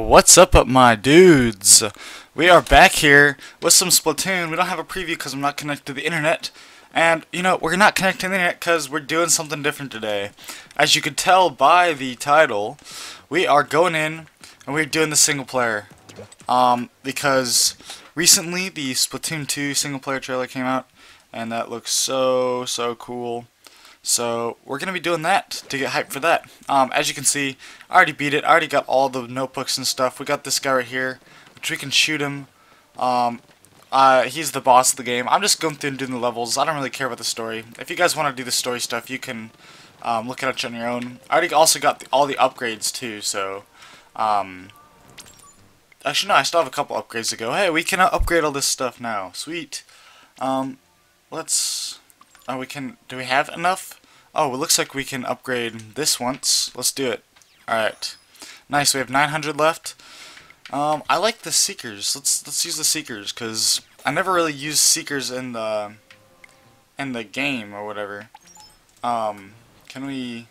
What's up, up my dudes? We are back here with some Splatoon. We don't have a preview because I'm not connected to the internet. And, you know, we're not connected to the internet because we're doing something different today. As you can tell by the title, we are going in and we're doing the single player. Um, because recently the Splatoon 2 single player trailer came out. And that looks so, so cool. So we're going to be doing that to get hyped for that. Um, as you can see, I already beat it. I already got all the notebooks and stuff. We got this guy right here, which we can shoot him. Um, uh, he's the boss of the game. I'm just going through and doing the levels. I don't really care about the story. If you guys want to do the story stuff, you can um, look at it on your own. I already also got the, all the upgrades too, so... Um, actually, no, I still have a couple upgrades to go. Hey, we can upgrade all this stuff now. Sweet. Um, let's... Oh, we can... Do we have enough? Oh, it looks like we can upgrade this once. Let's do it. Alright. Nice, we have 900 left. Um, I like the Seekers. Let's let's use the Seekers, because I never really used Seekers in the... in the game, or whatever. Um, can we...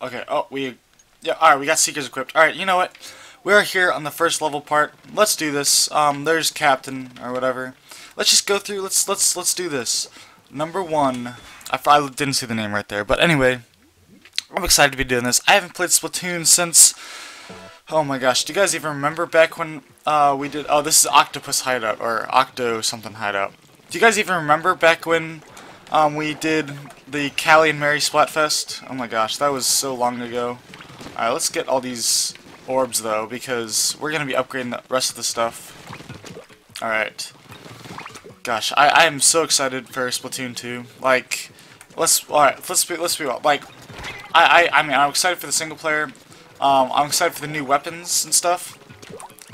Okay, oh, we... Yeah, alright, we got Seekers equipped. Alright, you know what? We're here on the first level part. Let's do this. Um, there's Captain, or whatever. Let's just go through, let's, let's, let's do this. Number one, I, I didn't see the name right there, but anyway, I'm excited to be doing this. I haven't played Splatoon since, oh my gosh, do you guys even remember back when uh, we did, oh this is Octopus Hideout, or Octo something Hideout. Do you guys even remember back when um, we did the Callie and Marie Splatfest? Oh my gosh, that was so long ago. Alright, let's get all these orbs though, because we're going to be upgrading the rest of the stuff. Alright. Gosh, I, I am so excited for Splatoon 2. Like, let's alright, let's be let's be like I, I I mean I'm excited for the single player. Um, I'm excited for the new weapons and stuff.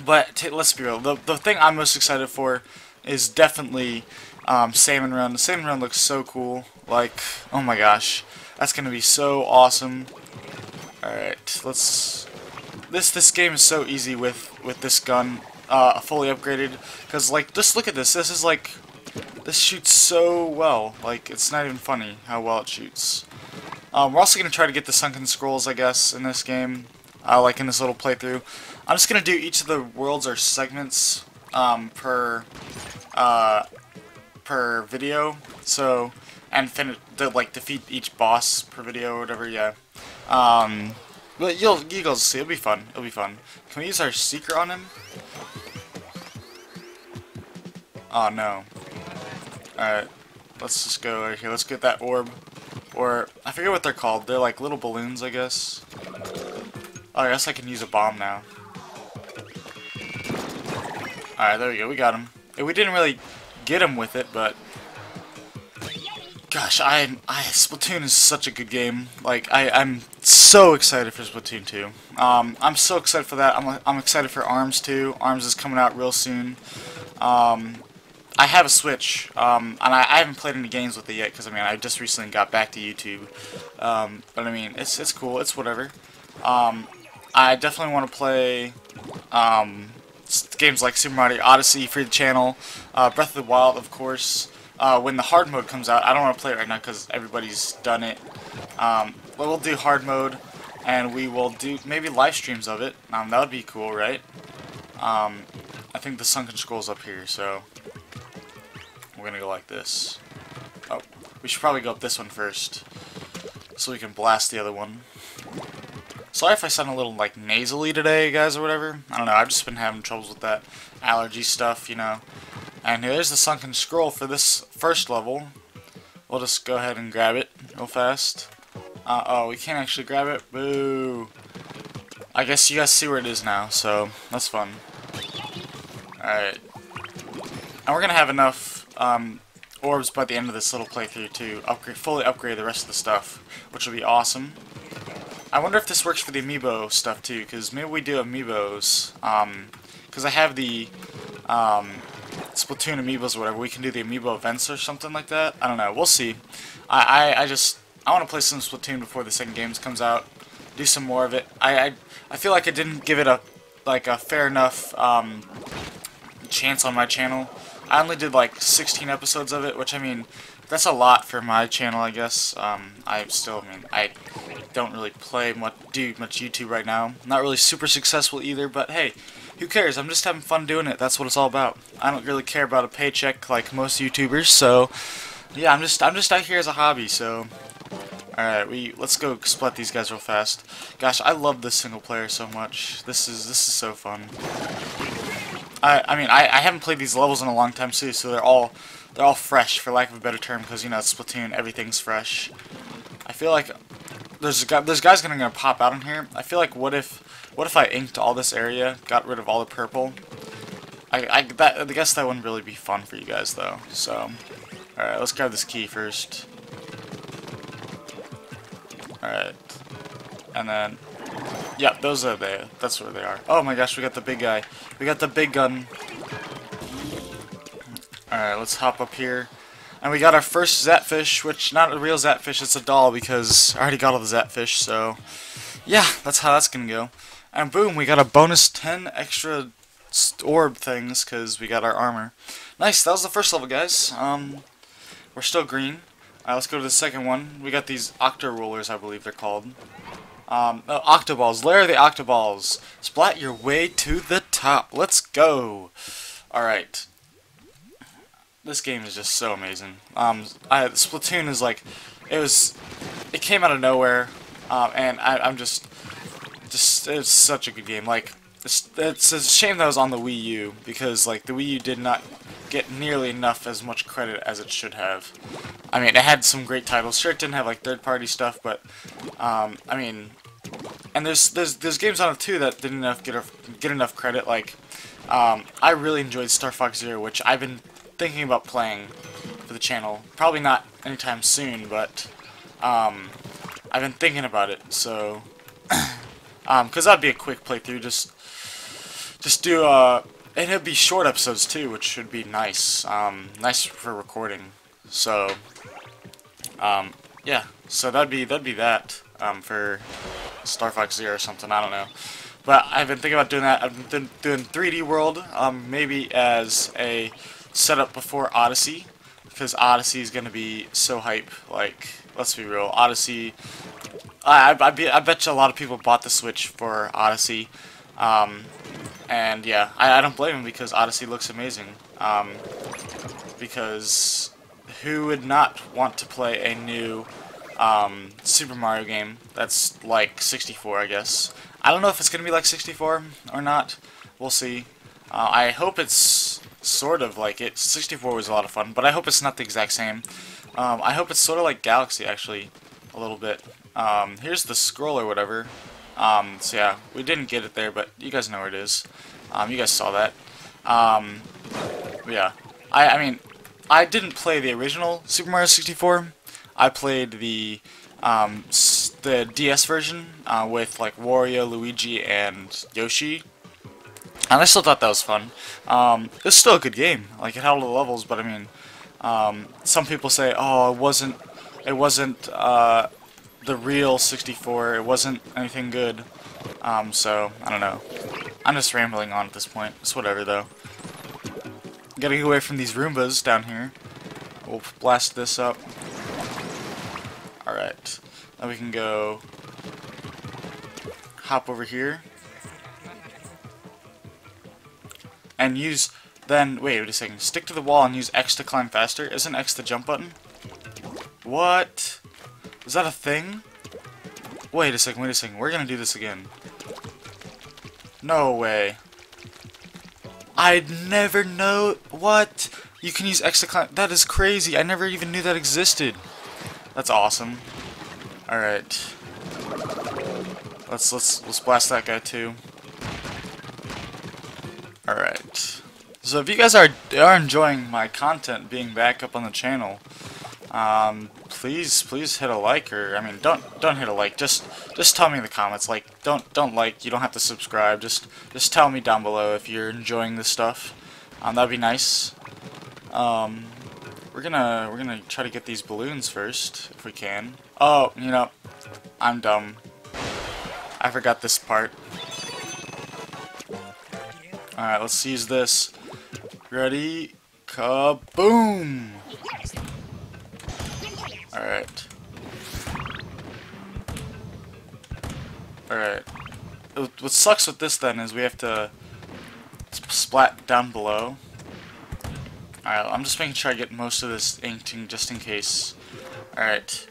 But let's be real, the the thing I'm most excited for is definitely um, Salmon Run. The Salmon Run looks so cool. Like, oh my gosh, that's gonna be so awesome. All right, let's. This this game is so easy with with this gun uh, fully upgraded. Because, like, just look at this. This is, like, this shoots so well. Like, it's not even funny how well it shoots. Um, we're also to try to get the Sunken Scrolls, I guess, in this game. Uh, like, in this little playthrough. I'm just to do each of the worlds or segments um, per, uh, per video. So, and finish, like, defeat each boss per video or whatever, yeah. Um, but you'll, you guys see, it'll be fun. It'll be fun. Can we use our Seeker on him? Oh no. Alright. Let's just go right here. Let's get that orb. Or, I forget what they're called. They're like little balloons, I guess. Oh, I guess I can use a bomb now. Alright, there we go. We got him. We didn't really get him with it, but... Gosh, I, I Splatoon is such a good game. Like, I, I'm so excited for Splatoon 2. Um, I'm so excited for that. I'm, I'm excited for ARMS 2. ARMS is coming out real soon. Um, I have a Switch, um, and I, I, haven't played any games with it yet because I mean I just recently got back to YouTube. Um, but I mean it's it's cool, it's whatever. Um, I definitely want to play um, games like Super Mario Odyssey for the channel, uh, Breath of the Wild, of course. Uh, when the hard mode comes out, I don't want to play it right now because everybody's done it. Um, we'll do hard mode, and we will do maybe live streams of it. Um, that would be cool, right? Um, I think the sunken scroll's up here, so we're gonna go like this. Oh, we should probably go up this one first, so we can blast the other one. Sorry if I sound a little, like, nasally today, guys, or whatever. I don't know, I've just been having troubles with that allergy stuff, you know. And here's the sunken scroll for this first level. We'll just go ahead and grab it real fast. Uh, oh, we can't actually grab it? Boo! I guess you guys see where it is now, so that's fun. Alright. And we're gonna have enough um, orbs by the end of this little playthrough to upgrade, fully upgrade the rest of the stuff, which will be awesome. I wonder if this works for the amiibo stuff too, because maybe we do amiibos. Because um, I have the um, Splatoon amiibos or whatever. We can do the amiibo events or something like that. I don't know. We'll see. I, I, I just I want to play some Splatoon before the second game comes out. Do some more of it. I, I I feel like I didn't give it a like a fair enough um, chance on my channel. I only did like 16 episodes of it, which I mean, that's a lot for my channel, I guess. Um, I still, I mean, I don't really play much, do much YouTube right now. Not really super successful either, but hey, who cares? I'm just having fun doing it. That's what it's all about. I don't really care about a paycheck like most YouTubers, so yeah, I'm just I'm just out here as a hobby. So all right, we let's go split these guys real fast. Gosh, I love this single player so much. This is this is so fun. I I mean I I haven't played these levels in a long time too, so they're all they're all fresh for lack of a better term because you know it's Splatoon, everything's fresh. I feel like there's a guy, there's guys gonna gonna pop out in here. I feel like what if what if I inked all this area, got rid of all the purple? I I that I guess that wouldn't really be fun for you guys though. So, all right, let's grab this key first. All right, and then yeah, those are there. That's where they are. Oh my gosh, we got the big guy. We got the big gun. Alright, let's hop up here. And we got our first Zapfish, which not a real Zapfish, it's a doll because I already got all the Zapfish, so yeah, that's how that's gonna go. And boom, we got a bonus 10 extra orb things because we got our armor. Nice, that was the first level, guys. Um, we're still green. Alright, let's go to the second one. We got these Octo Rollers, I believe they're called. Um, oh, Octoballs. Of the Octoballs. Splat your way to the top. Let's go. Alright this game is just so amazing. Um, I, Splatoon is like, it was, it came out of nowhere, um, and I, am just, just, it's such a good game. Like, it's, it's a shame that it was on the Wii U, because, like, the Wii U did not get nearly enough as much credit as it should have. I mean, it had some great titles. Sure, it didn't have, like, third-party stuff, but, um, I mean, and there's, there's, there's games on it, too, that didn't enough get, a, get enough credit, like, um, I really enjoyed Star Fox Zero, which I've been thinking about playing for the channel. Probably not anytime soon, but um, I've been thinking about it. So, um, because that'd be a quick playthrough. Just, just do uh, and it'd be short episodes too, which should be nice. Um, nice for recording. So, um, yeah. So that'd be that'd be that um, for Star Fox Zero or something. I don't know. But I've been thinking about doing that. I've been doing 3D World, um, maybe as a setup before Odyssey because Odyssey is going to be so hype. Like, let's be real, Odyssey. I, I, I, I bet you a lot of people bought the Switch for Odyssey. Um, and yeah, I, I don't blame him because Odyssey looks amazing. Um, because who would not want to play a new um, Super Mario game that's like 64, I guess. I don't know if it's going to be like 64 or not. We'll see. Uh, I hope it's sort of like it. 64 was a lot of fun, but I hope it's not the exact same. Um, I hope it's sort of like Galaxy, actually, a little bit. Um, here's the scroll or whatever. Um, so yeah, we didn't get it there, but you guys know where it is. Um, you guys saw that. Um, yeah, I, I mean, I didn't play the original Super Mario 64. I played the um, the DS version uh, with like Wario, Luigi, and Yoshi. And I still thought that was fun. Um, it was still a good game. Like it had all the levels, but I mean, um, some people say, "Oh, it wasn't, it wasn't uh, the real 64. It wasn't anything good." Um, so I don't know. I'm just rambling on at this point. It's whatever though. Gotta get away from these Roombas down here. We'll blast this up. Alright. Now we can go hop over here. and use then wait, wait a second. Stick to the wall and use X to climb faster. Isn't X the jump button? What? Is that a thing? Wait a second, wait a second. We're gonna do this again. No way. I'd never know what? You can use to climb that is crazy. I never even knew that existed. That's awesome. Alright. Let's let's let's blast that guy too. Alright. So if you guys are, are enjoying my content being back up on the channel, um, please, please hit a like or, I mean, don't, don't hit a like, just, just tell me in the comments, like, don't, don't like, you don't have to subscribe, just, just tell me down below if you're enjoying this stuff, um, that'd be nice, um, we're gonna, we're gonna try to get these balloons first, if we can, oh, you know, I'm dumb, I forgot this part, Alright, let's use this. Ready? Kaboom! Alright. Alright. What sucks with this then is we have to splat down below. Alright, I'm just making sure I get most of this inked just in case. Alright.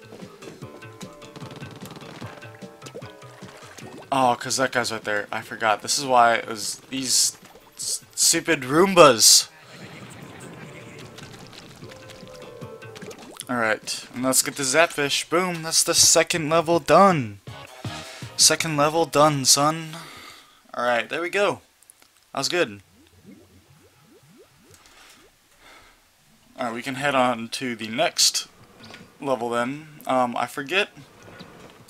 Oh, because that guy's right there. I forgot. This is why it was these stupid Roombas. Alright, and let's get the Zapfish. Boom, that's the second level done. Second level done, son. Alright, there we go. That was good. Alright, we can head on to the next level then. Um, I forget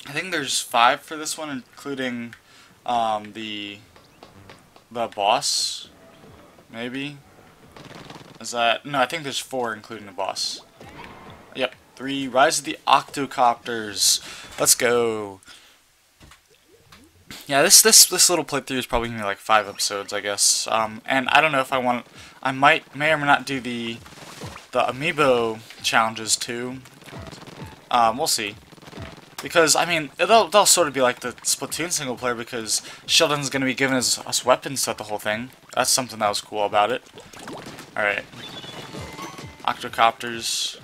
I think there's five for this one, including um, the the boss. Maybe is that no? I think there's four, including the boss. Yep, three. Rise of the Octocopters. Let's go. Yeah, this this this little playthrough is probably gonna be like five episodes, I guess. Um, and I don't know if I want. I might may or may not do the the amiibo challenges too. Um, we'll see. Because, I mean, they'll, they'll sort of be like the Splatoon single player because Sheldon's going to be giving us, us weapons throughout the whole thing. That's something that was cool about it. Alright. Octocopters.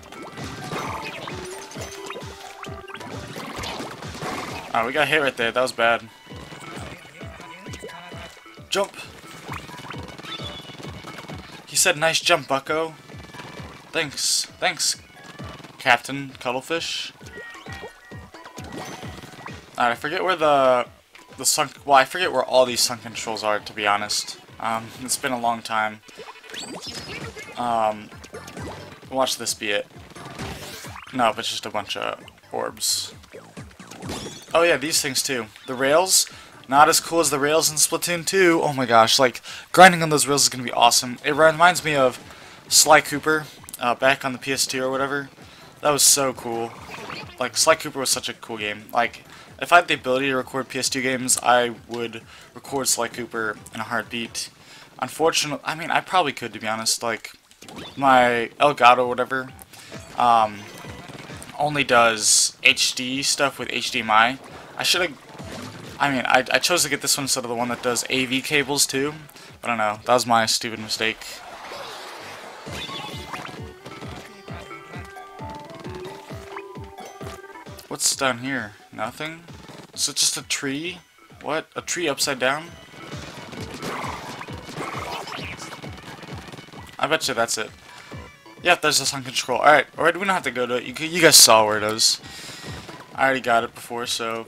Oh, we got hit right there. That was bad. Jump! He said, nice jump, bucko. Thanks. Thanks, Captain Cuttlefish. Right, I forget where the the sunk. Well, I forget where all these sunken scrolls are. To be honest, um, it's been a long time. Um, watch this be it. No, but just a bunch of orbs. Oh yeah, these things too. The rails, not as cool as the rails in Splatoon 2. Oh my gosh, like grinding on those rails is gonna be awesome. It reminds me of Sly Cooper uh, back on the PS2 or whatever. That was so cool. Like Sly Cooper was such a cool game. Like if I had the ability to record PS2 games, I would record Sly Cooper in a heartbeat. Unfortunately, I mean, I probably could, to be honest. Like, my Elgato or whatever um, only does HD stuff with HDMI. I should have... I mean, I, I chose to get this one instead of the one that does AV cables, too. But I don't know. That was my stupid mistake. What's down here? Nothing? Is it just a tree? What? A tree upside down? I bet you that's it. Yeah, there's a sunken scroll. Alright, alright, we don't have to go to it. You, you guys saw where it is. I already got it before, so...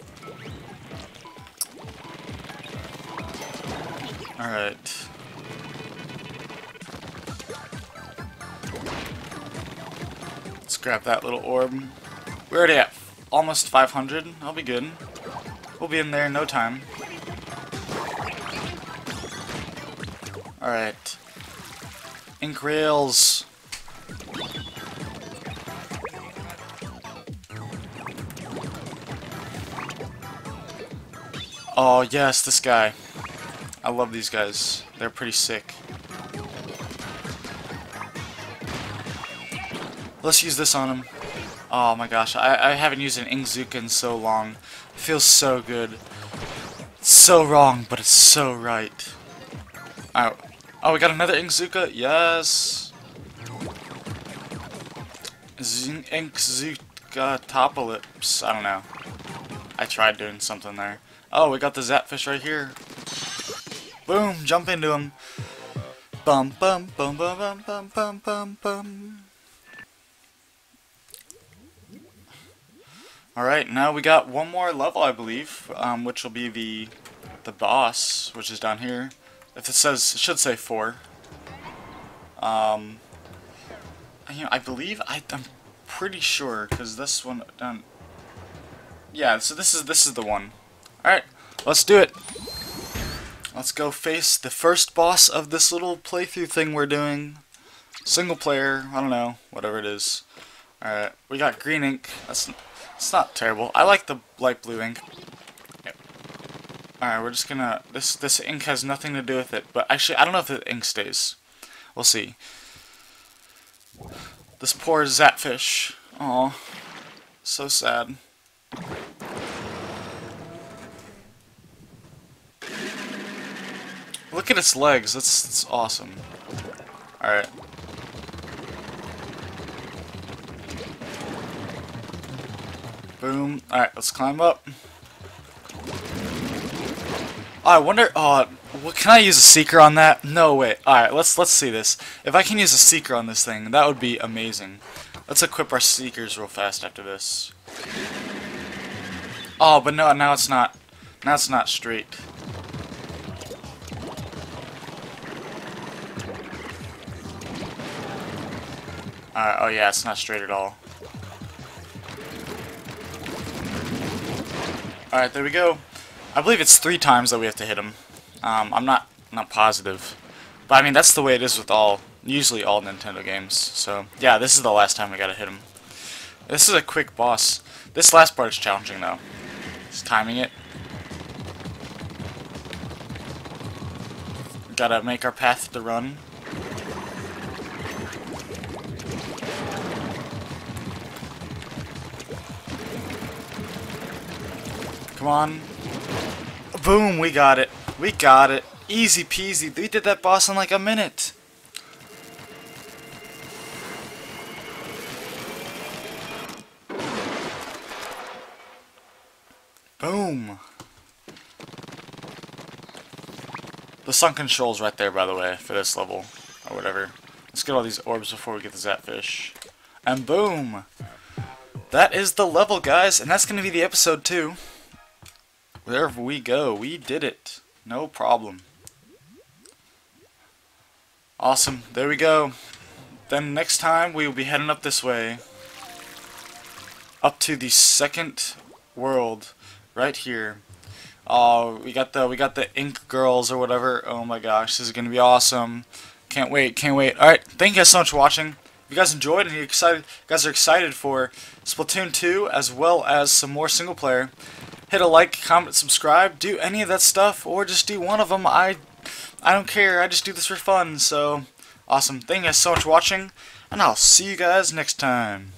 Alright. Let's grab that little orb. We're already at almost 500. I'll be good. We'll be in there in no time. Alright. Ink rails. Oh, yes, this guy. I love these guys. They're pretty sick. Let's use this on him. Oh my gosh, I, I haven't used an Inkzooka in so long. It feels so good. It's so wrong, but it's so right. Oh, oh we got another Inkzooka? Yes! Inkzooka Topolyps. I don't know. I tried doing something there. Oh, we got the Zapfish right here. Boom! Jump into him. Bum bum bum bum bum bum bum bum bum. Alright, now we got one more level, I believe, um, which will be the the boss, which is down here. If it says, it should say four. Um, you know, I believe, I, I'm pretty sure, because this one, down, yeah, so this is, this is the one. Alright, let's do it. Let's go face the first boss of this little playthrough thing we're doing. Single player, I don't know, whatever it is. Alright, we got green ink. That's it's not terrible. I like the light blue ink. Alright, we're just gonna... This this ink has nothing to do with it. But actually, I don't know if the ink stays. We'll see. This poor Zapfish. Aw. So sad. Look at its legs. That's, that's awesome. Alright. Boom. Alright, let's climb up. Oh, I wonder. Oh, what, can I use a seeker on that? No way. All right, let's let's see this. If I can use a seeker on this thing, that would be amazing. Let's equip our seekers real fast after this. Oh, but no, now it's not. Now it's not straight. Alright, oh yeah, it's not straight at all. Alright, there we go. I believe it's three times that we have to hit him. Um, I'm not not positive. But I mean, that's the way it is with all, usually all Nintendo games. So, yeah, this is the last time we gotta hit him. This is a quick boss. This last part is challenging, though. Just timing it. Gotta make our path to run. Come on. Boom, we got it. We got it. Easy peasy. We did that boss in like a minute. Boom. The sunken scroll's right there, by the way, for this level. Or whatever. Let's get all these orbs before we get the Zapfish. And boom! That is the level, guys, and that's going to be the episode, too. Wherever we go, we did it. No problem. Awesome. There we go. Then next time we will be heading up this way. Up to the second world. Right here. Oh, we got the we got the ink girls or whatever. Oh my gosh, this is gonna be awesome. Can't wait, can't wait. Alright, thank you guys so much for watching. If you guys enjoyed and you excited you guys are excited for Splatoon 2 as well as some more single player, hit a like, comment, subscribe, do any of that stuff, or just do one of them. I, I don't care. I just do this for fun. So, awesome. Thank you guys so much for watching, and I'll see you guys next time.